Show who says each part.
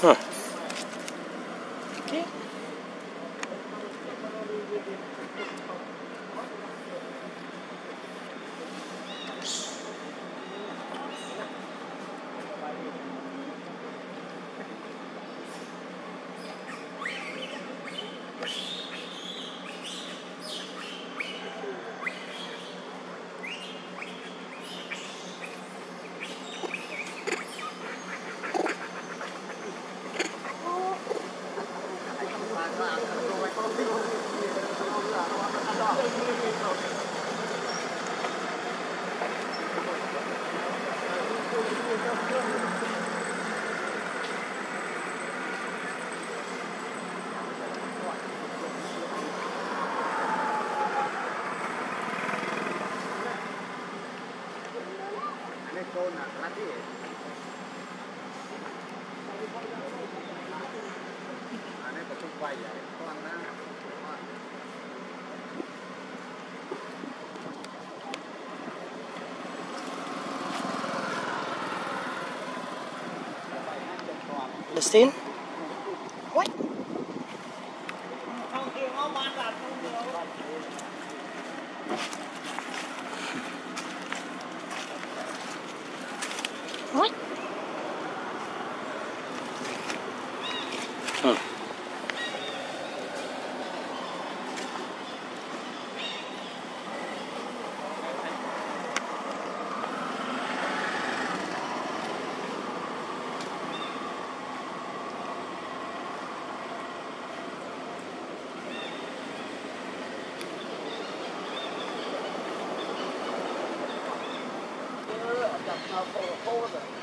Speaker 1: Huh. Okay.
Speaker 2: Ini betul bayar. Tuan na.
Speaker 1: Justin? What? What? Huh. for a folder.